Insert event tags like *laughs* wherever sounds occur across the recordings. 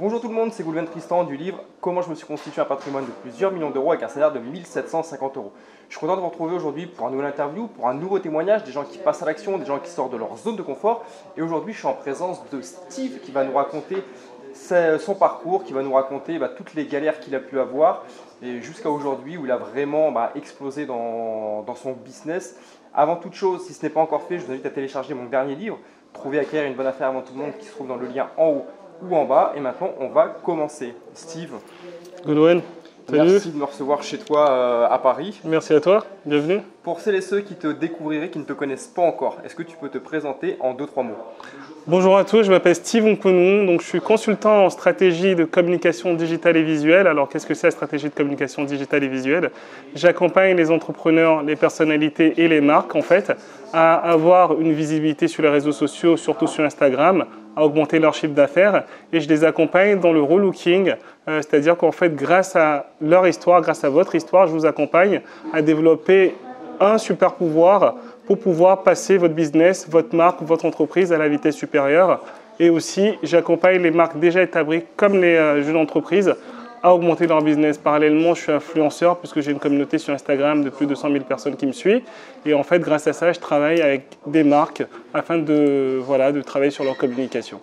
Bonjour tout le monde, c'est Goulven Tristan du livre Comment je me suis constitué un patrimoine de plusieurs millions d'euros avec un salaire de 1750 euros. Je suis content de vous retrouver aujourd'hui pour un nouvel interview, pour un nouveau témoignage, des gens qui passent à l'action, des gens qui sortent de leur zone de confort. Et aujourd'hui, je suis en présence de Steve qui va nous raconter son parcours, qui va nous raconter bah, toutes les galères qu'il a pu avoir et jusqu'à aujourd'hui où il a vraiment bah, explosé dans, son business. Avant toute chose, si ce n'est pas encore fait, je vous invite à télécharger mon dernier livre, Trouver acquérir une bonne affaire avant tout le monde, qui se trouve dans le lien en haut ou en bas. Et maintenant, on va commencer. Steve. Goodwin. Merci de me recevoir chez toi euh, à Paris. Merci à toi, bienvenue. Pour celles et ceux qui te découvriraient, qui ne te connaissent pas encore, est-ce que tu peux te présenter en deux, trois mots? Bonjour à tous, je m'appelle Steve Onkonou, donc je suis consultant en stratégie de communication digitale et visuelle. Alors qu'est-ce que c'est la stratégie de communication digitale et visuelle? J'accompagne les entrepreneurs, les personnalités et les marques en fait à avoir une visibilité sur les réseaux sociaux, surtout sur Instagram, à augmenter leur chiffre d'affaires et je les accompagne dans le relooking, euh, c'est-à-dire qu'en fait grâce à leur histoire, grâce à votre histoire, je vous accompagne à développer un super pouvoir pour pouvoir passer votre business, votre marque, votre entreprise à la vitesse supérieure. Et aussi, j'accompagne les marques déjà établies comme les euh, jeunes entreprises à augmenter leur business. Parallèlement, je suis influenceur puisque j'ai une communauté sur Instagram de plus de 100 000 personnes qui me suivent. Et en fait, grâce à ça, je travaille avec des marques afin de, voilà, de travailler sur leur communication.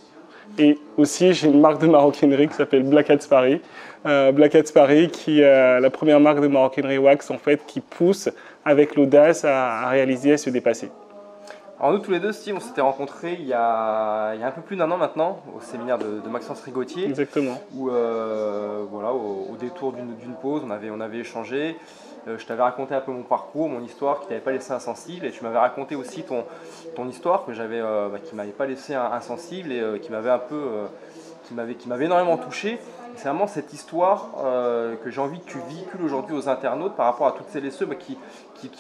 Et aussi, j'ai une marque de maroquinerie qui s'appelle Black Hats Paris. Euh, Black Hats Paris, qui est euh, la première marque de maroquinerie wax, en fait, qui pousse avec l'audace à, réaliser, à se dépasser. Alors nous tous les deux, Steve, on s'était rencontrés il y, a, il y, a, un peu plus d'un an maintenant au séminaire de, Maxence Rigotier. Exactement. Où euh, voilà, au, détour d'une pause, on avait, on avait échangé. Euh, je t'avais raconté un peu mon parcours, mon histoire qui t'avait pas laissé insensible, et tu m'avais raconté aussi ton, ton histoire que j'avais, euh, bah, qui m'avait pas laissé insensible et qui m'avait un peu, qui m'avait énormément touché. C'est vraiment cette histoire que j'ai envie que tu véhicules aujourd'hui aux internautes par rapport à toutes celles et bah, qui,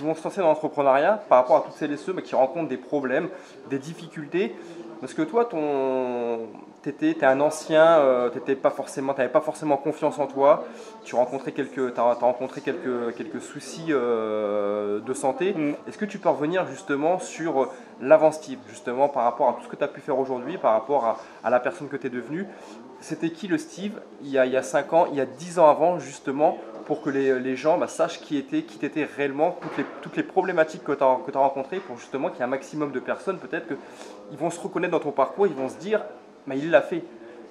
vont se lancer dans l'entrepreneuriat par rapport à toutes celles et bah, qui rencontrent des problèmes, des difficultés. Parce que toi, ton, tu étais un ancien, euh, tu pas forcément, n'avais pas forcément confiance en toi. Tu rencontrais quelques, as, rencontré quelques, quelques soucis euh, de santé. Mm. Est-ce que tu peux revenir justement sur l'avance Steve, justement par rapport à tout ce que tu as pu faire aujourd'hui, par rapport à, la personne que tu es devenue? C'était qui le Steve il y, a, il y a 5 ans, il y a 10 ans avant, justement, pour que les, les gens bah, sachent qui était, qui t'étais réellement, toutes les, toutes les problématiques que tu as, as rencontrées, pour justement qu'il y ait un maximum de personnes, peut-être qu'ils vont se reconnaître dans ton parcours, ils vont se dire mais il l'a fait.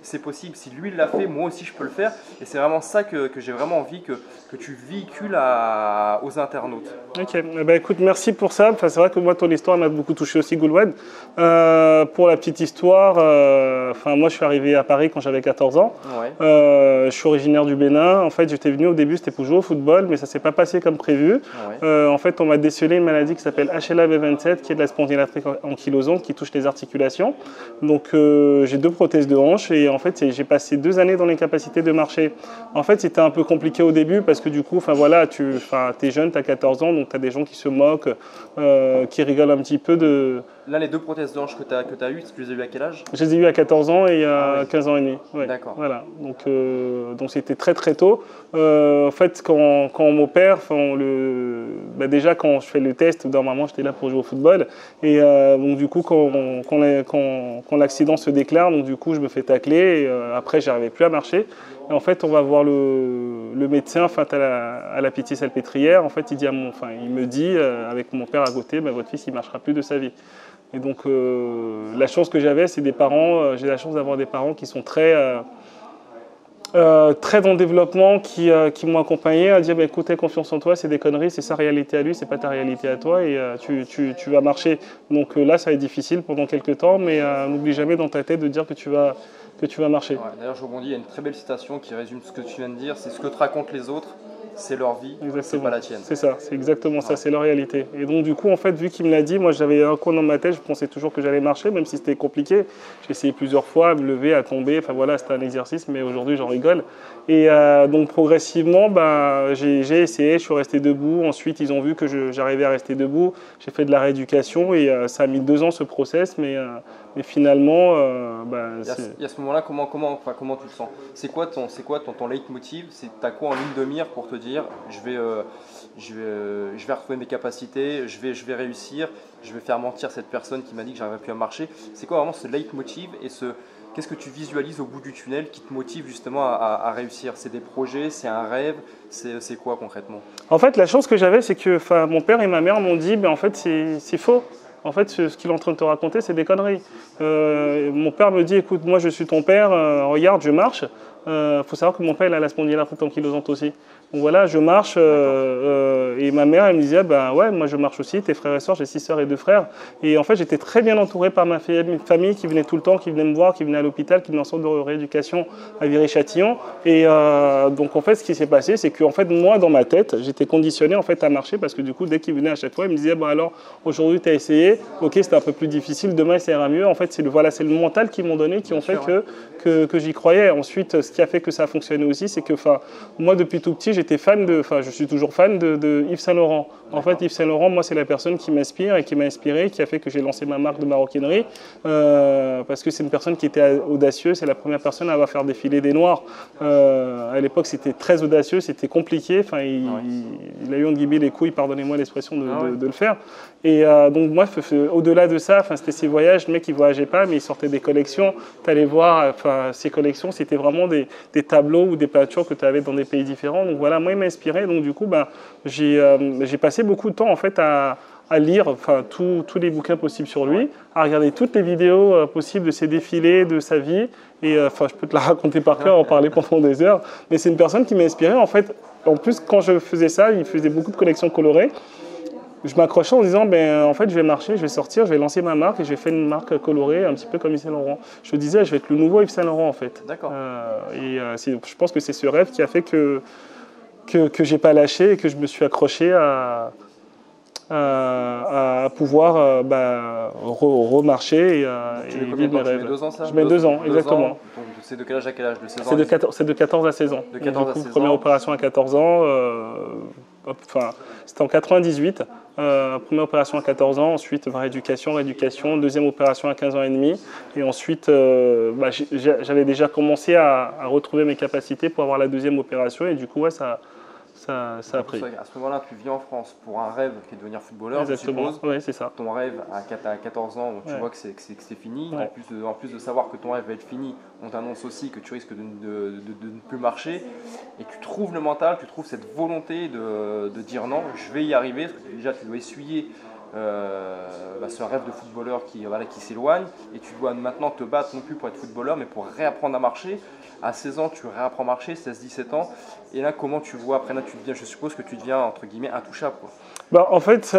C'est possible, si lui l'a fait, moi aussi je peux le faire. Et c'est vraiment ça que, que j'ai vraiment envie que, que tu véhicules à, aux internautes. Ok, eh ben, écoute, merci pour ça. Enfin, c'est vrai que moi, ton histoire m'a beaucoup touché aussi, Gouloued. Euh, pour la petite histoire, euh, enfin, moi je suis arrivé à Paris quand j'avais 14 ans. Euh, je suis originaire du Bénin. En fait, j'étais venu au début, c'était pour jouer au football, mais ça ne s'est pas passé comme prévu. en fait, on m'a décelé une maladie qui s'appelle HLA-V27, qui est de la spondylarthrite ankylosante, qui touche les articulations. Donc, j'ai deux prothèses de hanche et en fait, j'ai passé deux années dans l'incapacité de marcher. En fait, c'était un peu compliqué au début parce que du coup, enfin voilà, tu es jeune, tu as 14 ans, donc tu as des gens qui se moquent, euh, qui rigolent un petit peu de, Là, les deux prothèses d'ange que tu as, que as eues, tu les as eues à quel âge? Je les ai eues à 14 ans et à 15 ah ans et demi. D'accord. Voilà. Donc, euh, donc c'était très très tôt. Euh, en fait, quand, quand on m'opère, le... Bah, déjà quand je fais le test, normalement j'étais là pour jouer au football. Et donc du coup, quand, quand, quand, l'accident se déclare, donc du coup je me fais tacler. Et, après, j'arrivais plus à marcher. En fait, on va voir le, médecin à la, à la pitié salpêtrière. En fait, il, dit à mon, il me dit, avec mon père à côté, bah, votre fils, il marchera plus de sa vie. Et donc, euh, la chance que j'avais, c'est des parents, euh, j'ai la chance d'avoir des parents qui sont très, euh, très dans le développement, qui, qui m'ont accompagné à dire bah, écoute, aie confiance en toi, c'est des conneries, c'est sa réalité à lui, c'est pas ta réalité à toi, et tu, tu, vas marcher. Donc là, ça va être difficile pendant quelques temps, mais n'oublie jamais dans ta tête de dire que tu vas, que tu vas marcher. D'ailleurs, je rebondis, il y a une très belle citation qui résume ce que tu viens de dire c'est ce que te racontent les autres c'est leur vie, c'est pas la tienne. C'est ça, c'est exactement ça, c'est leur réalité. Et donc du coup, en fait, vu qu'il me l'a dit, moi j'avais un coin dans ma tête, je pensais toujours que j'allais marcher, même si c'était compliqué. J'ai essayé plusieurs fois à me lever, à tomber, enfin voilà, c'était un exercice, mais aujourd'hui j'en rigole. Et euh, donc progressivement, bah, j'ai essayé, je suis resté debout. Ensuite, ils ont vu que j'arrivais à rester debout. J'ai fait de la rééducation et euh, ça a mis deux ans ce process, mais, euh, mais finalement... Bah, et, à ce, moment-là, comment, comment, comment tu le sens? C'est quoi ton, quoi ton, ton leitmotiv? T'as quoi en ligne de mire pour te dire je vais, je vais, je vais retrouver mes capacités, je vais, je vais réussir, je vais faire mentir cette personne qui m'a dit que j'arriverais plus à marcher? C'est quoi vraiment ce leitmotiv et ce Qu'est-ce que tu visualises au bout du tunnel qui te motive justement à, réussir? C'est des projets, c'est un rêve, c'est quoi concrètement? En fait, la chance que j'avais, c'est que mon père et ma mère m'ont dit, ben, en fait, c'est faux. En fait, ce, qu'il est en train de te raconter, c'est des conneries. Euh, mon père me dit, écoute, moi je suis ton père, euh, regarde, je marche. Il euh, faut savoir que mon père il a la spondylite ankylosante aussi. Donc voilà, je marche euh, euh, et ma mère elle me disait ben ouais, moi je marche aussi, tes frères et sœurs, j'ai six sœurs et deux frères. Et en fait, j'étais très bien entouré par ma famille qui venait tout le temps, qui venait me voir, qui venait à l'hôpital, qui venait en centre de rééducation à Viry-Châtillon. Et donc en fait, ce qui s'est passé, c'est que fait moi dans ma tête, j'étais conditionné en fait à marcher parce que du coup, dès qu'il venait à chaque fois, il me disait bon alors aujourd'hui tu as essayé, ok c'était un peu plus difficile, demain ça ira mieux. En fait, c'est le voilà, le mental qu'ils m'ont donné qui ont fait que, que, que j'y croyais. Ensuite, ce qui a fait que ça a fonctionné aussi, c'est que moi, depuis tout petit, j'étais fan de, enfin, je suis toujours fan de, Yves Saint Laurent. En fait, Yves Saint Laurent, moi, c'est la personne qui m'inspire et qui m'a inspiré, qui a fait que j'ai lancé ma marque de maroquinerie, euh, parce que c'est une personne qui était audacieuse, c'est la première personne à avoir faire défiler des noirs. Euh, à l'époque, c'était très audacieux, c'était compliqué. Enfin, il, a eu en guillemets les couilles, pardonnez-moi l'expression, de, ah le faire. Et euh, donc, moi, au-delà de ça, enfin, c'était ses voyages, le mec, il voyageait pas, mais il sortait des collections. Tu allais voir, enfin, ses collections, c'était vraiment des, des tableaux ou des peintures que tu avais dans des pays différents. Donc voilà, moi, il m'a inspiré. Donc du coup, ben, j'ai passé beaucoup de temps en fait à, à lire enfin, tous les bouquins possibles sur lui, à regarder toutes les vidéos euh, possibles de ses défilés, de sa vie. Et euh, enfin, je peux te la *laughs* raconter par cœur, en parler pendant des heures. Mais c'est une personne qui m'a inspiré. En fait, en plus, quand je faisais ça, il faisait beaucoup de collections colorées je m'accrochais en disant, ben, en fait, je vais marcher, je vais sortir, je vais lancer ma marque et je vais faire une marque colorée, un petit peu comme Yves Saint Laurent. Je me disais, je vais être le nouveau Yves Saint Laurent, en fait. D'accord. Euh, et euh, je pense que c'est ce rêve qui a fait que que, que j'ai pas lâché et que je me suis accroché à, à, pouvoir euh, bah, remarcher et, et vivre mes rêves. Tu mets deux ans, ça Je mets deux ans, exactement. C'est de quel âge à quel âge C'est de, 14, de 14 à 16 ans. De 14 à 16 première opération à 14 ans. enfin, c'était en 98. Euh, première opération à 14 ans, ensuite rééducation, rééducation, deuxième opération à 15 ans et demi. Et ensuite, euh, bah, j'avais déjà commencé à, à, retrouver mes capacités pour avoir la deuxième opération. Et du coup, ouais, ça, ça, ça a pris. À ce moment-là, tu viens en France pour un rêve qui est de devenir footballeur. Exactement. Oui, c'est ça. Ton rêve à 14 ans, tu vois que c'est fini. En, plus de, en plus de savoir que ton rêve va être fini, on t'annonce aussi que tu risques de, de, ne plus marcher. Et tu trouves le mental, tu trouves cette volonté de, dire non, je vais y arriver. Parce que déjà, tu dois essuyer bah, ce rêve de footballeur qui, voilà, qui s'éloigne. Et tu dois maintenant te battre non plus pour être footballeur, mais pour réapprendre à marcher. À 16 ans, tu réapprends à marcher, 16-17 ans. Et là, comment tu vois Après, là, tu deviens, je suppose que tu deviens, entre guillemets, intouchable. Quoi. Bah, en fait,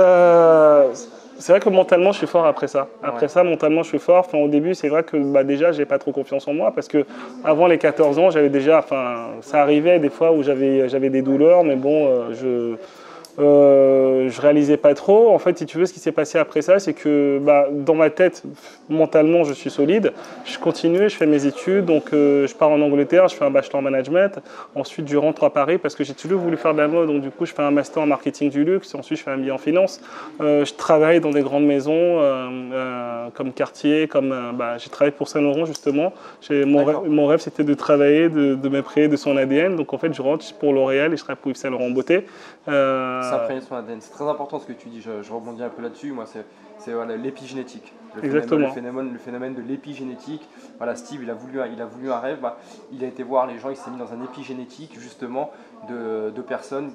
c'est vrai que mentalement, je suis fort après ça. Après ça, mentalement, je suis fort. Enfin, au début, c'est vrai que bah, déjà, j'ai pas trop confiance en moi parce que avant les 14 ans, j'avais déjà. Enfin, ça arrivait des fois où j'avais des douleurs, mais bon, euh, je euh, je réalisais pas trop. En fait, si tu veux, ce qui s'est passé après ça, c'est que bah, dans ma tête, mentalement, je suis solide. Je continue, je fais mes études. Donc, euh, je pars en Angleterre, je fais un bachelor en management. Ensuite, je rentre à Paris parce que j'ai toujours voulu faire de la mode. Donc, du coup, je fais un master en marketing du luxe. Ensuite, je fais un billet en finance. Euh, je travaille dans des grandes maisons euh, comme Cartier, comme bah, j'ai travaillé pour Saint Laurent justement. Mon rêve, mon, rêve, c'était de travailler, de, de de son ADN. Donc, en fait, je rentre pour L'Oréal et je travaille pour Yves Saint Laurent Beauté. C'est très important ce que tu dis, je, rebondis un peu là-dessus. Moi, c'est voilà, l'épigénétique. Le Exactement. Phénomène, le, phénomène, de l'épigénétique. Voilà, Steve, il a voulu, il a voulu un rêve. Bah, il a été voir les gens, il s'est mis dans un épigénétique justement de, personnes.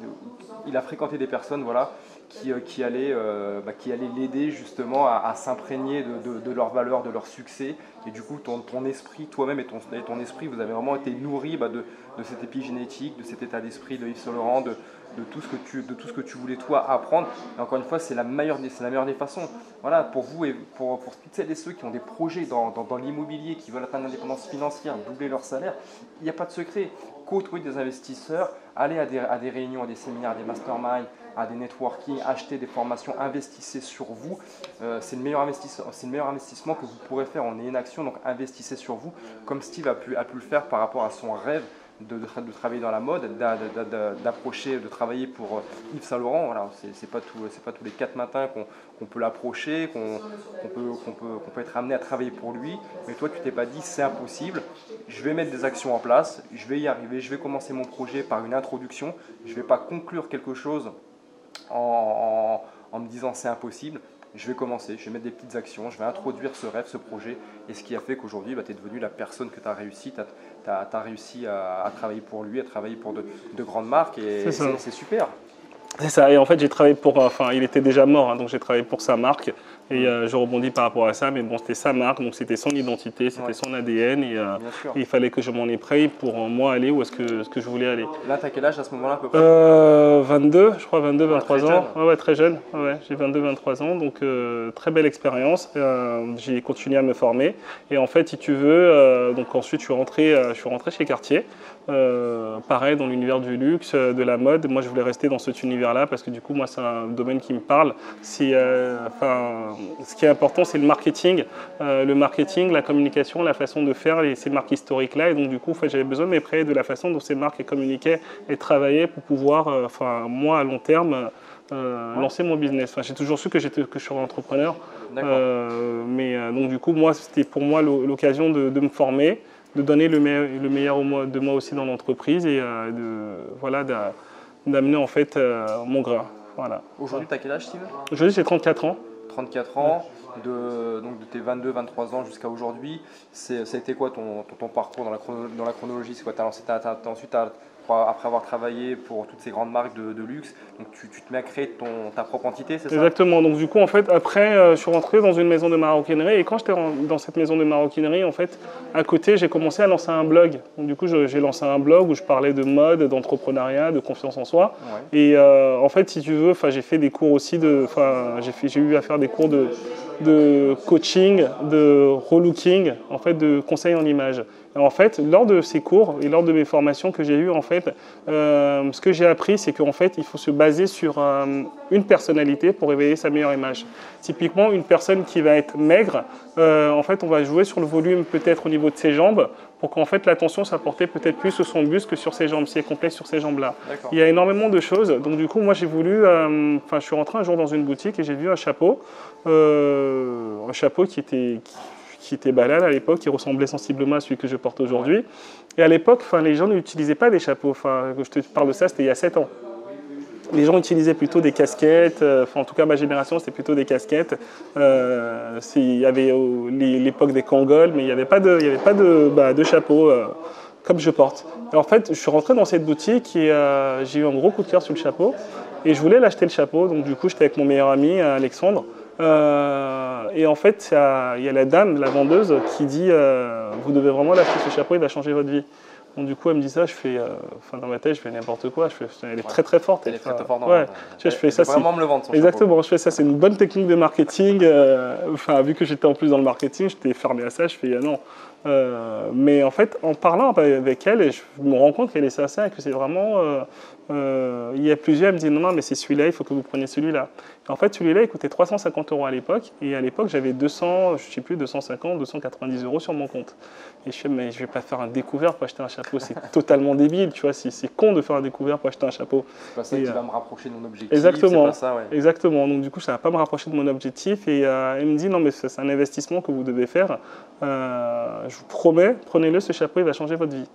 il a fréquenté des personnes voilà, qui, euh, qui allaient euh, bah, l'aider justement à, s'imprégner de, de, leurs valeurs, de leur succès. Et du coup, ton, ton esprit, toi-même et ton, ton, esprit, vous avez vraiment été nourris bah, de, de cette épigénétique, de cet état d'esprit de Yves Saint Laurent, de, de tout ce que tu, de tout ce que tu voulais toi apprendre. Et encore une fois, c'est la meilleure des, la meilleure des façons. Voilà, pour vous et pour, toutes celles et ceux qui ont des projets dans, dans, l'immobilier, qui veulent atteindre l'indépendance financière, doubler leur salaire, il n'y a pas de secret. Côtoyer des investisseurs, aller à des, à des réunions, à des séminaires, à des masterminds, à des networking, acheter des formations, investissez sur vous. Euh, c'est le, meilleur investissement, le meilleur investissement que vous pourrez faire. On est une action, donc investissez sur vous, comme Steve a pu, a pu le faire par rapport à son rêve de, travailler dans la mode, d'approcher, de travailler pour euh, Yves Saint Laurent. Voilà, c'est pas, tous les quatre matins qu'on peut l'approcher, qu'on peut, être amené à travailler pour lui. Mais toi, tu t'es pas dit c'est impossible, je vais mettre des actions en place, je vais y arriver, je vais commencer mon projet par une introduction, je vais pas conclure quelque chose en me disant c'est impossible je vais commencer, je vais mettre des petites actions, je vais introduire ce rêve, ce projet, et ce qui a fait qu'aujourd'hui, bah, tu es devenu la personne que tu as réussi, tu as, réussi à, travailler pour lui, à travailler pour de, grandes marques, et c'est super. C'est ça, et en fait j'ai travaillé pour, enfin il était déjà mort, hein, donc j'ai travaillé pour sa marque, et euh, je rebondis par rapport à ça, mais bon, c'était sa marque, donc c'était son identité, c'était son ADN, et, euh, il fallait que je m'en ai pris pour euh, moi aller où est-ce que, ce que je voulais aller. Là, t'as quel âge à ce moment-là à peu près? 22, je crois 22, 23 ans. Ouais, très jeune, ouais, j'ai 22, 23 ans, donc très belle expérience. j'ai continué à me former, et en fait, si tu veux, donc ensuite je suis rentré, je suis rentré chez Cartier. Pareil, dans l'univers du luxe, de la mode. Moi, je voulais rester dans cet univers-là parce que du coup, moi, c'est un domaine qui me parle. Si, enfin, ce qui est important, c'est le marketing. Euh, le marketing, la communication, la façon de faire ces marques historiques-là. Et donc, du coup, j'avais besoin de m'éprayer de la façon dont ces marques communiquaient et travaillaient pour pouvoir, euh, enfin, moi, à long terme, euh, lancer mon business. Enfin, j'ai toujours su que, que je suis entrepreneur. mais donc, du coup, moi, c'était pour moi l'occasion de, me former, de donner le, le meilleur de moi aussi dans l'entreprise et de, voilà, d'amener en fait mon grain. Voilà. Aujourd'hui, tu as quel âge, Steve? Aujourd'hui, j'ai 34 ans. 34 ans, de, donc de tes 22-23 ans jusqu'à aujourd'hui. Ça a été quoi ton, ton, parcours dans la, dans la chronologie? C'est quoi? As lancé, Ensuite, après avoir travaillé pour toutes ces grandes marques de, luxe, donc tu, te mets à créer ton, ta propre entité, c'est ça? Exactement. Donc du coup, en fait, après, euh, je suis rentré dans une maison de maroquinerie et quand j'étais dans cette maison de maroquinerie, en fait, à côté, j'ai commencé à lancer un blog. Donc du coup, j'ai lancé un blog où je parlais de mode, d'entrepreneuriat, de confiance en soi. Et euh, en fait, si tu veux, j'ai fait des cours aussi de, enfin, j'ai eu à faire des cours de de coaching, de relooking, en fait, de conseils en image. En fait, lors de ces cours et lors de mes formations que j'ai eues, en fait, euh, ce que j'ai appris, c'est qu'en fait, il faut se baser sur euh, une personnalité pour révéler sa meilleure image. Typiquement, une personne qui va être maigre, euh, en fait, on va jouer sur le volume peut-être au niveau de ses jambes pour qu'en fait l'attention soit portée peut-être plus sur son buste que sur ses jambes, si elle est complet sur ses jambes-là. Il y a énormément de choses. Donc du coup, moi j'ai voulu, enfin je suis rentré un jour dans une boutique et j'ai vu un chapeau, un chapeau qui était, qui était banal à l'époque, qui ressemblait sensiblement à celui que je porte aujourd'hui. Et à l'époque, les gens n'utilisaient pas des chapeaux. Enfin, je te parle de ça, c'était il y a 7 ans. Les gens utilisaient plutôt des casquettes, euh, enfin, en tout cas ma génération c'était plutôt des casquettes. Euh, il y avait l'époque des Kangols, mais il n'y avait pas de, il y avait pas de, bah, chapeau euh, comme je porte. en fait, je suis rentré dans cette boutique et j'ai eu un gros coup de cœur sur le chapeau et je voulais l'acheter le chapeau. Donc du coup, j'étais avec mon meilleur ami Alexandre. Euh, et en fait, il y, a la dame, la vendeuse, qui dit euh, Vous devez vraiment l'acheter ce chapeau, il va changer votre vie. Donc, du coup, elle me dit ça, je fais, euh, enfin, dans ma tête, je fais n'importe quoi. Je fais, elle est très très forte. Elle est très, très forte. Ouais. Tu vois, je fais ça. Vraiment me le vendre. Exactement. Je fais ça. C'est une bonne technique de marketing. Enfin, vu que j'étais en plus dans le marketing, j'étais fermé à ça. Je fais non. mais en fait, en parlant avec elle, je me rends compte qu'elle est sincère et que c'est vraiment euh, il y a plusieurs, elle me dit non, non, mais c'est celui-là, il faut que vous preniez celui-là. En fait, celui-là, il coûtait 350 euros à l'époque, et à l'époque, j'avais 200, je sais plus, 250, 290 euros sur mon compte. Et je fais, mais je vais pas faire un découvert pour acheter un chapeau, c'est *laughs* totalement débile, tu vois, c'est con de faire un découvert pour acheter un chapeau. C'est pas ça qui euh, va me rapprocher de mon objectif. Exactement. Exactement. Donc, du coup, ça va pas me rapprocher de mon objectif, et euh, elle me dit non, mais c'est un investissement que vous devez faire. je vous promets, prenez-le, ce chapeau, il va changer votre vie.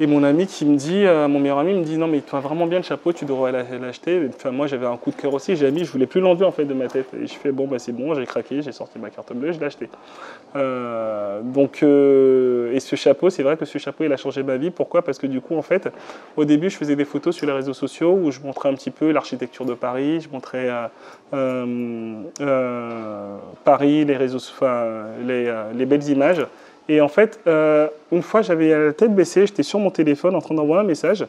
Et mon ami qui me dit, euh, mon meilleur ami me dit non mais tu as vraiment bien le chapeau, tu devrais l'acheter. Moi j'avais un coup de cœur aussi, j'ai mis, je voulais plus l'enlever en fait de ma tête. Et je fais bon bah c'est bon, j'ai craqué, j'ai sorti ma carte bleue, je l'ai acheté. Euh, donc euh, et ce chapeau, c'est vrai que ce chapeau il a changé ma vie. Pourquoi? Parce que du coup en fait, au début je faisais des photos sur les réseaux sociaux où je montrais un petit peu l'architecture de Paris, je montrais Paris, les belles images. Et en fait, euh, une fois, j'avais la tête baissée, j'étais sur mon téléphone en train d'envoyer un message.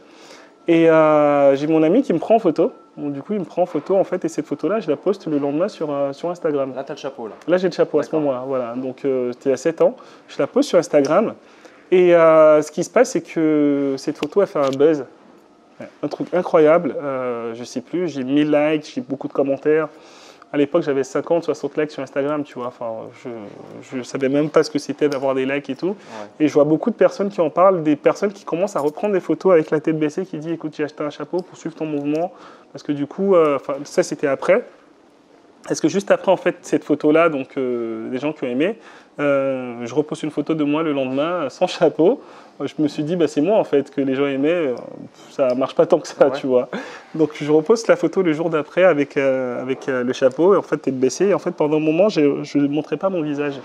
Et euh, j'ai mon ami qui me prend en photo. du coup, il me prend en photo, en fait, et cette photo-là, je la poste le lendemain sur, euh, sur Instagram. Là, tu as le chapeau, là Là, j'ai le chapeau à ce moment-là, voilà. Donc, c'était à 7 ans. Je la poste sur Instagram. Et ce qui se passe, c'est que cette photo a fait un buzz. Un truc incroyable. je sais plus, j'ai 1000 likes, j'ai beaucoup de commentaires à l'époque, j'avais 50, 60 likes sur Instagram, tu vois. Enfin, je ne savais même pas ce que c'était d'avoir des likes et tout. Et je vois beaucoup de personnes qui en parlent, des personnes qui commencent à reprendre des photos avec la tête baissée, qui disent écoute, j'ai acheté un chapeau pour suivre ton mouvement. Parce que du coup, euh, ça c'était après. Est-ce que juste après en fait cette photo-là, donc des gens qui ont aimé, je repose une photo de moi le lendemain sans chapeau. Je me suis dit, bah, c'est moi en fait que les gens aimaient. Ça marche pas tant que ça, tu vois. Donc je repose la photo le jour d'après avec, avec le chapeau. Et en fait, tête baissée. Et en fait, pendant un moment, je ne montrais pas mon visage.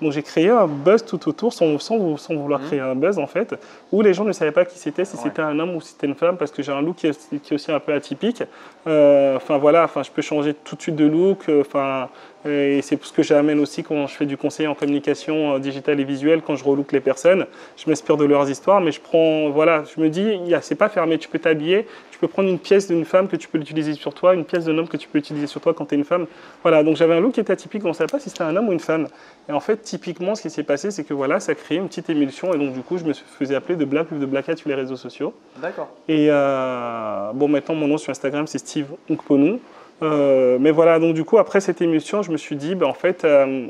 Donc j'ai créé un buzz tout autour sans, sans, sans vouloir mmh. créer un buzz en fait, où les gens ne savaient pas qui c'était, si c'était un homme ou si c'était une femme, parce que j'ai un look qui est, qui est, aussi un peu atypique. Euh, enfin voilà, enfin je peux changer tout de suite de look. Euh, enfin et c'est ce que j'amène aussi quand je fais du conseil en communication euh, digitale et visuelle, quand je relook les personnes. Je m'inspire de leurs histoires, mais je prends, voilà, je me dis, c'est pas fermé, tu peux t'habiller, tu peux prendre une pièce d'une femme que tu peux utiliser sur toi, une pièce d'un homme que tu peux utiliser sur toi quand tu es une femme. Voilà, donc j'avais un look qui était atypique, on ne savait pas si c'était un homme ou une femme. Et en fait, typiquement, ce qui s'est passé, c'est que voilà, ça créé une petite émulsion, et donc du coup, je me faisais appeler de Black ou de Black sur les réseaux sociaux. D'accord. Et euh, bon, maintenant, mon nom sur Instagram, c'est Steve Unkponou. Euh, mais voilà, donc du coup, après cette émission, je me suis dit, ben, en fait, euh,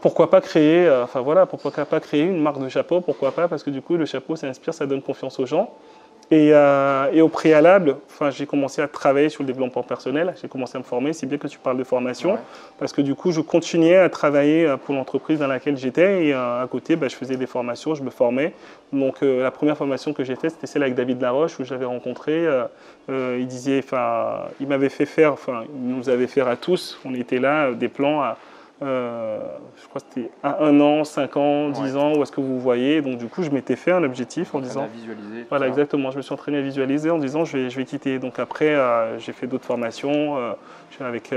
pourquoi pas créer, euh, enfin voilà, pourquoi pas créer une marque de chapeau, pourquoi pas, parce que du coup, le chapeau, ça inspire, ça donne confiance aux gens. Et, euh, et, au préalable, enfin, j'ai commencé à travailler sur le développement personnel, j'ai commencé à me former, c'est bien que tu parles de formation, parce que du coup, je continuais à travailler euh, pour l'entreprise dans laquelle j'étais, et euh, à côté, bah, je faisais des formations, je me formais. Donc la première formation que j'ai faite, c'était celle avec David Laroche, où j'avais rencontré, il disait, enfin, il m'avait fait faire, enfin, il nous avait fait à tous, on était là, des plans à je crois que c'était à un an, cinq ans, dix ans, où est-ce que vous voyez. Donc du coup, je m'étais fait un objectif en disant... visualiser. Voilà, exactement. Je me suis entraîné à visualiser en disant je vais, je vais quitter. Donc après, euh, j'ai fait d'autres formations. Euh, avec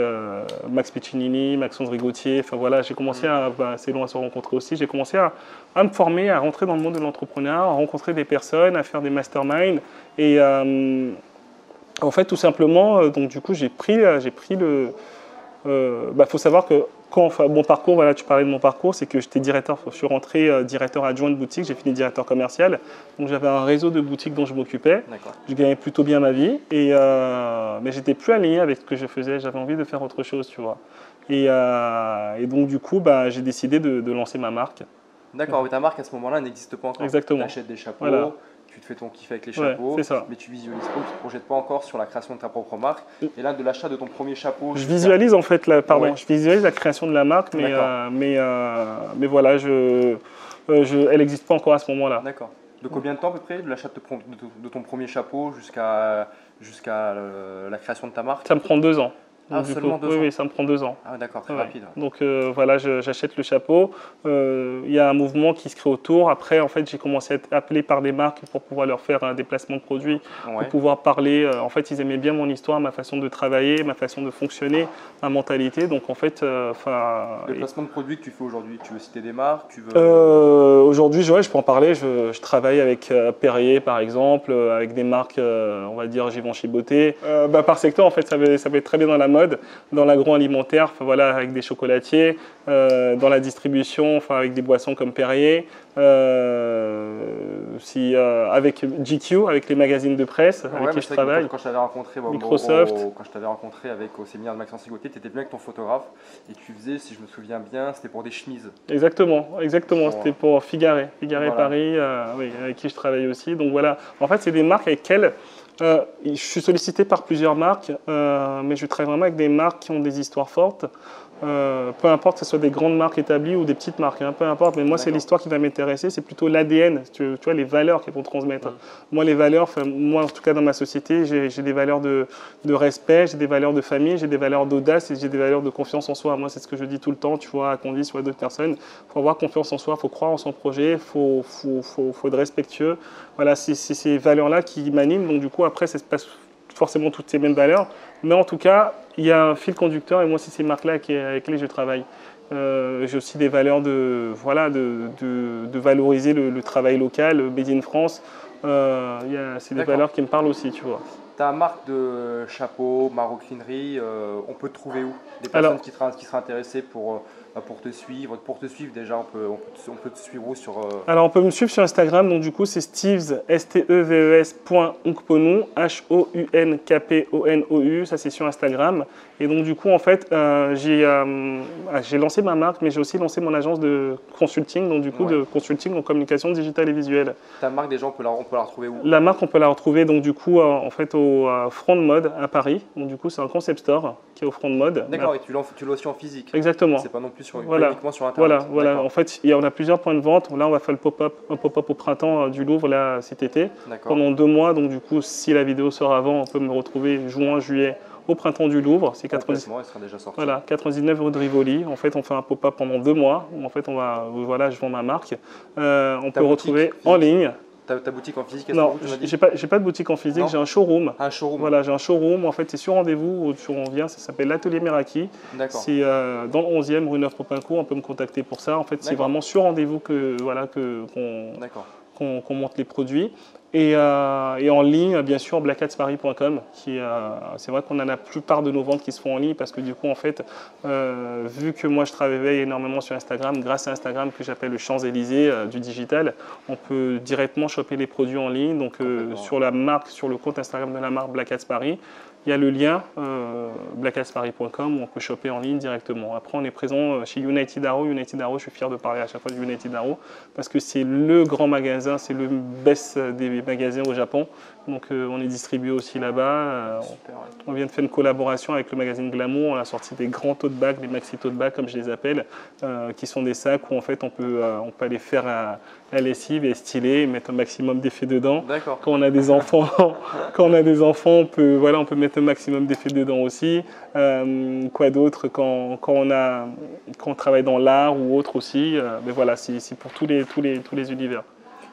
Max Piccinini, Maxence Rigotier. Enfin voilà, j'ai commencé mm. à... Bah, c'est long à se rencontrer aussi. J'ai commencé à, à, me former, à rentrer dans le monde de l'entrepreneuriat, à rencontrer des personnes, à faire des masterminds. Et en fait, tout simplement, donc du coup, j'ai pris, j'ai pris le... Il bah, faut savoir que quand, enfin, mon parcours, voilà, tu parlais de mon parcours, c'est que j'étais directeur, je suis rentré euh, directeur adjoint de boutique, j'ai fini directeur commercial, donc j'avais un réseau de boutiques dont je m'occupais. Je gagnais plutôt bien ma vie, et, euh, mais j'étais plus aligné avec ce que je faisais, j'avais envie de faire autre chose, tu vois. Et, euh, et donc du coup, bah, j'ai décidé de, de, lancer ma marque. D'accord, ta marque à ce moment-là n'existe pas encore. Exactement. Tu achètes des chapeaux, tu te fais ton kiff avec les chapeaux, mais tu visualises pas, tu ne te projettes pas encore sur la création de ta propre marque. Et là, de l'achat de ton premier chapeau. Je visualise en fait, la, pardon, je visualise la création de la marque, mais, euh, mais, euh, mais voilà, je, euh, je elle n'existe pas encore à ce moment-là. D'accord. De combien de temps à peu près, de l'achat de, ton premier chapeau jusqu'à jusqu'à la création de ta marque? Ça me prend deux ans. Ah, seulement deux oui, ans. oui, ça me prend deux ans. Ah, d'accord, très rapide. Donc euh, voilà, j'achète le chapeau. Euh, il y a un mouvement qui se crée autour. Après, en fait, j'ai commencé à être appelé par des marques pour pouvoir leur faire un déplacement de produits, pour pouvoir parler. Euh, en fait, ils aimaient bien mon histoire, ma façon de travailler, ma façon de fonctionner, ma mentalité. Donc en fait, enfin. déplacement de produits que tu fais aujourd'hui, tu veux citer des marques tu veux... Aujourd'hui, je peux en parler. Je, je travaille avec Perrier, par exemple, avec des marques, on va dire Givenchy Beauté. Bah, par secteur, en fait, ça va, ça va être très bien dans la mode dans l'agroalimentaire, voilà, avec des chocolatiers, euh, dans la distribution, enfin, avec des boissons comme Perrier, euh, si, euh, avec GQ, avec les magazines de presse avec qui je travaille. Quand, je t'avais rencontré, Microsoft. quand je t'avais rencontré avec, au séminaire de Maxence Sigotier, tu étais bien avec ton photographe et tu faisais, si je me souviens bien, c'était pour des chemises. Exactement, exactement. C'était pour Figaré, Figaré Paris, oui, avec qui je travaille aussi. Donc voilà, en fait, c'est des marques avec lesquelles euh, je suis sollicité par plusieurs marques, euh, mais je travaille vraiment avec des marques qui ont des histoires fortes. Euh, peu importe que ce soit des grandes marques établies ou des petites marques, hein, peu importe, mais moi c'est l'histoire qui va m'intéresser, c'est plutôt l'ADN, tu, vois, les valeurs qu'elles vont transmettre. Moi les valeurs, moi en tout cas dans ma société, j'ai des valeurs de, de respect, j'ai des valeurs de famille, j'ai des valeurs d'audace et j'ai des valeurs de confiance en soi. Moi c'est ce que je dis tout le temps, tu vois, à Condi, soit d'autres personnes, il faut avoir confiance en soi, il faut croire en son projet, il faut, faut, faut, faut, être respectueux. Voilà, c'est ces valeurs-là qui m'animent, donc du coup après ça se passe forcément toutes ces mêmes valeurs, mais en tout cas, il y a un fil conducteur et moi, c'est ces marques-là avec lesquelles je travaille. Euh, j'ai aussi des valeurs de, voilà, de, de, valoriser le, travail local, Made in France. Euh, c'est des valeurs qui me parlent aussi, tu vois. Ta marque de chapeau, maroquinerie, euh, on peut te trouver où? Des personnes qui, seraient, qui, seraient, intéressées pour pour te suivre Pour te suivre, déjà, on peut, on peut, te suivre où sur. Alors, on peut me suivre sur Instagram, donc du coup, c'est Steves, S-T-E-V-E-S, H-O-U-N-K-P-O-N-O-U, ça c'est sur Instagram. Et donc, du coup, en fait, euh, euh, ah, j'ai lancé ma marque, mais j'ai aussi lancé mon agence de consulting, donc du coup, de consulting en communication digitale et visuelle. Ta marque, déjà, on peut la, on peut la retrouver où? La marque, on peut la retrouver, donc du coup, en fait, au Front de Mode à Paris. Donc, du coup, c'est un concept store qui est au Front de Mode. D'accord, et tu l'as aussi en physique? Exactement. C'est pas non plus sur, voilà. uniquement sur Internet. Voilà, voilà. En fait, il y a, on a plusieurs points de vente. Là, on va faire le pop-up, un pop-up au printemps euh, du Louvre, là, cet été. Pendant deux mois. Donc, du coup, si la vidéo sort avant, on peut me retrouver juin, juillet au printemps du Louvre. C'est 99. sera déjà sortie. Voilà, 99 rue de Rivoli. En fait, on fait un pop-up pendant deux mois. en fait, on va, voilà, je vends ma marque. Euh, on peut retrouver en ligne. Ta, ta, boutique en physique Non, j'ai pas, pas de boutique en physique, j'ai un showroom. Un showroom. Voilà, j'ai un showroom. En fait, c'est sur rendez-vous. On vient, ça s'appelle l'Atelier Meraki. D'accord. C'est euh, dans le 11e, rue Neuf Popincourt. On peut me contacter pour ça. En fait, c'est vraiment sur rendez-vous que voilà que qu'on qu monte les produits. Euh, et, en ligne, bien sûr, blackhatsparis.com. Euh, c'est vrai qu'on a la plupart de nos ventes qui se font en ligne parce que du coup, en fait, euh, vu que moi je travaille énormément sur Instagram, grâce à Instagram que j'appelle le Champs-Élysées du digital, on peut directement choper les produits en ligne. Donc sur la marque, sur le compte Instagram de la marque Black Paris, il y a le lien euh, blackasparis.com où on peut choper en ligne directement. Après, on est présent euh, chez United Arrow. United Arrow, je suis fier de parler à chaque fois de United Arrow parce que c'est le grand magasin, c'est le best des magasins au Japon. Donc, euh, on est distribué aussi là-bas. on vient de faire une collaboration avec le magazine Glamour. On a sorti des grands tote bags, des maxi tote bags comme je les appelle, qui sont des sacs où en fait on peut, on peut aller faire la lessive et styler, mettre un maximum d'effets dedans. Quand on a des enfants, *laughs* quand on a des enfants, on peut, voilà, on peut mettre un maximum d'effets dedans aussi. Euh, quoi d'autre quand, quand, on a, quand on travaille dans l'art ou autre aussi. Euh, mais voilà, c'est pour tous les, tous, les, tous les univers.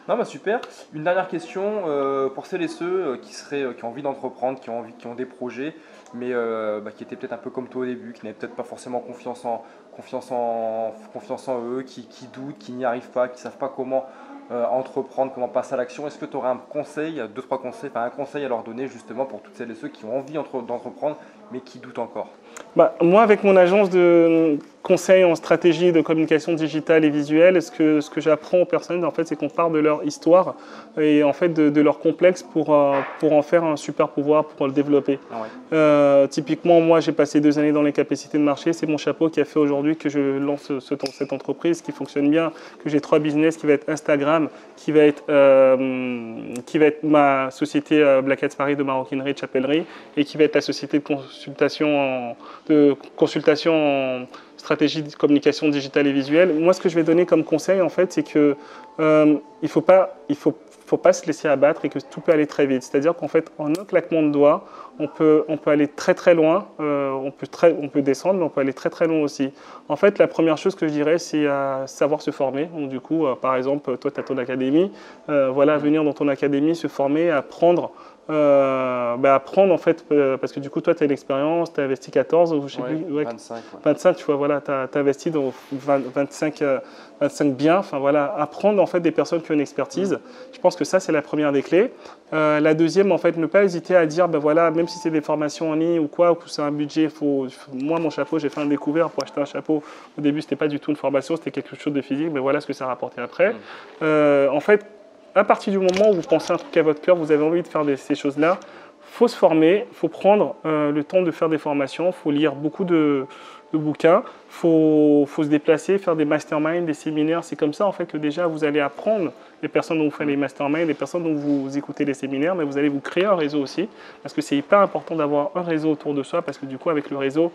Non, bah super. Une dernière question euh, pour celles et ceux qui, seraient, qui ont envie d'entreprendre, qui, ont envie, qui ont des projets, mais bah, qui étaient peut-être un peu comme toi au début, qui n'avaient peut-être pas forcément confiance en, confiance en, eux, qui, qui doutent, qui n'y arrivent pas, qui ne savent pas comment euh, entreprendre, comment passer à l'action. Est-ce que tu aurais un conseil, deux, trois conseils, un conseil à leur donner justement pour toutes celles et ceux qui ont envie d'entreprendre mais qui doutent encore? Bah, Moi, avec mon agence de conseil en stratégie de communication digitale et visuelle, ce que, ce que j'apprends aux personnes, en fait, c'est qu'on part de leur histoire et en fait de, leur complexe pour, euh, pour en faire un super pouvoir, pour le développer. Ah euh, typiquement, moi, j'ai passé deux années dans les capacités de marché. C'est mon chapeau qui a fait aujourd'hui que je lance ce, cette entreprise qui fonctionne bien, que j'ai trois business qui va être Instagram, qui va être, euh, qui va être ma société Black Hats Paris de maroquinerie de chapellerie et qui va être la société de consultation en, de consultation en stratégie de communication digitale et visuelle. Moi, ce que je vais donner comme conseil, en fait, c'est que euh, il faut pas, il faut, faut pas se laisser abattre et que tout peut aller très vite. C'est-à-dire qu'en fait, en un claquement de doigts, on peut, on peut aller très très loin. Euh, on peut très, on peut descendre, mais on peut aller très très loin aussi. En fait, la première chose que je dirais, c'est à savoir se former. Donc, du coup, euh, par exemple, toi, tu as ton académie. voilà, venir dans ton académie, se former, apprendre euh, bah, apprendre en fait, euh, parce que du coup, toi, tu as l'expérience, tu as investi 14, ou je sais plus, 25. 25, tu vois, voilà, tu as, investi dans 25, 25 euh, biens, enfin voilà, apprendre en fait des personnes qui ont une expertise. Mm. Je pense que ça, c'est la première des clés. la deuxième, en fait, ne pas hésiter à dire, ben voilà, même si c'est des formations en ligne ou quoi, ou que c'est un budget, faut, moi, mon chapeau, j'ai fait un découvert pour acheter un chapeau. Au début, c'était pas du tout une formation, c'était quelque chose de physique, mais voilà ce que ça rapportait après. Mm. en fait, à partir du moment où vous pensez un truc à votre cœur, vous avez envie de faire ces choses-là, faut se former, faut prendre euh, le temps de faire des formations, faut lire beaucoup de, bouquins, faut, faut se déplacer, faire des masterminds, des séminaires. C'est comme ça en fait que déjà vous allez apprendre les personnes dont vous faites les masterminds, les personnes dont vous écoutez les séminaires, mais vous allez vous créer un réseau aussi, parce que c'est hyper important d'avoir un réseau autour de soi, parce que du coup avec le réseau,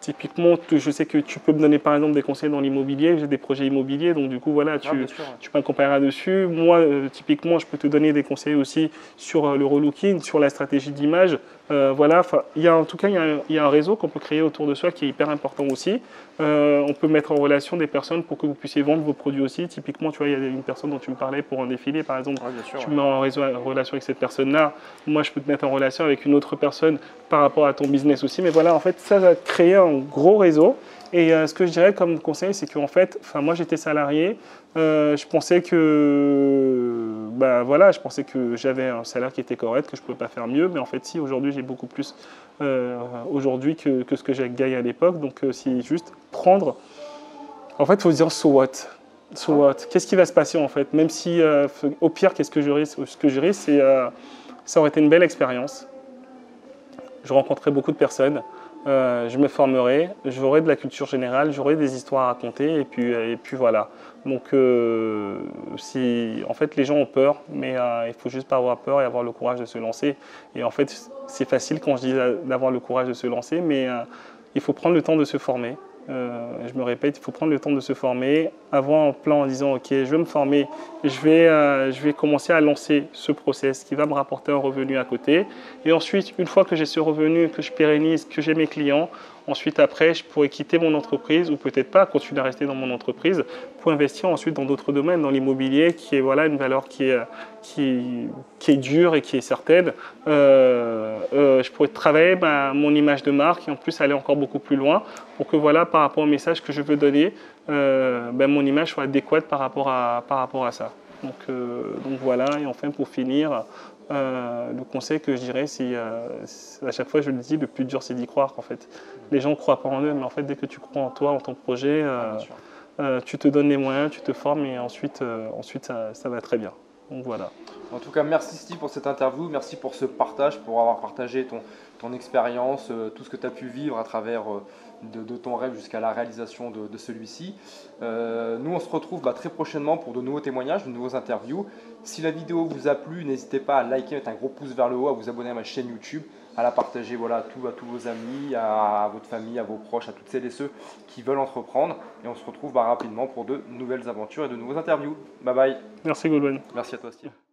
Typiquement, je sais que tu peux me donner par exemple des conseils dans l'immobilier. J'ai des projets immobiliers, donc du coup, voilà, tu, ah, tu peux me comparer dessus. Moi, euh, typiquement, je peux te donner des conseils aussi sur euh, le relooking, sur la stratégie d'image. Euh, voilà, il y a, en tout cas, il y a un, réseau qu'on peut créer autour de soi qui est hyper important aussi. on peut mettre en relation des personnes pour que vous puissiez vendre vos produits aussi. Typiquement, tu vois, il y a une personne dont tu me parlais pour un défilé, par exemple. tu me mets en, réseau, en relation avec cette personne-là. Moi, je peux te mettre en relation avec une autre personne par rapport à ton business aussi. Mais voilà, en fait, ça va créer un gros réseau. Et euh, ce que je dirais comme conseil, c'est qu'en fait, moi j'étais salarié, euh, je pensais que, bah, voilà, je pensais que j'avais un salaire qui était correct, que je ne pouvais pas faire mieux, mais en fait, si, aujourd'hui j'ai beaucoup plus euh, aujourd'hui que, que, ce que j'ai gagné à l'époque. Donc, si juste prendre En fait, il faut se dire so what? So what? Qu'est-ce qui va se passer en fait? Même si, euh, au pire, qu'est-ce que je risque Ce que je risque, c'est euh, ça aurait été une belle expérience. Je rencontrerai beaucoup de personnes. Euh, je me formerai, j'aurai de la culture générale, j'aurai des histoires à raconter, et puis, et puis voilà. Donc, si, en fait, les gens ont peur, mais il faut juste pas avoir peur et avoir le courage de se lancer. Et en fait, c'est facile quand je dis d'avoir le courage de se lancer, mais il faut prendre le temps de se former. Euh, je me répète, il faut prendre le temps de se former, avoir un plan en disant ok, je vais me former, je vais, euh, je vais commencer à lancer ce process qui va me rapporter un revenu à côté. Et ensuite, une fois que j'ai ce revenu, que je pérennise, que j'ai mes clients, Ensuite, après, je pourrais quitter mon entreprise ou peut-être pas, continuer à rester dans mon entreprise pour investir ensuite dans d'autres domaines, dans l'immobilier, qui est voilà, une valeur qui est, qui, qui est dure et qui est certaine. Euh, euh, je pourrais travailler mon image de marque et en plus aller encore beaucoup plus loin pour que voilà, par rapport au message que je veux donner, euh, ben, mon image soit adéquate par rapport à, par rapport à ça. Donc, donc voilà, et enfin pour finir, euh, le conseil que je dirais, c'est euh, à chaque fois je le dis, le plus dur c'est d'y croire en fait. Les gens ne croient pas en eux, mais en fait dès que tu crois en toi, en ton projet, euh, tu te donnes les moyens, tu te formes et ensuite, ensuite ça, ça, va très bien. Donc voilà. En tout cas, merci Steve pour cette interview, merci pour ce partage, pour avoir partagé ton, ton expérience, tout ce que tu as pu vivre à travers de, ton rêve jusqu'à la réalisation de, celui-ci. Euh, nous, on se retrouve bah, très prochainement pour de nouveaux témoignages, de nouveaux interviews. Si la vidéo vous a plu, n'hésitez pas à liker, mettre un gros pouce vers le haut, à vous abonner à ma chaîne YouTube, à la partager voilà, à, tous, à tous vos amis, à, votre famille, à vos proches, à toutes celles et ceux qui veulent entreprendre. Et on se retrouve bah, rapidement pour de nouvelles aventures et de nouveaux interviews. Bye bye. Merci Goldwyn. Merci à toi Steve.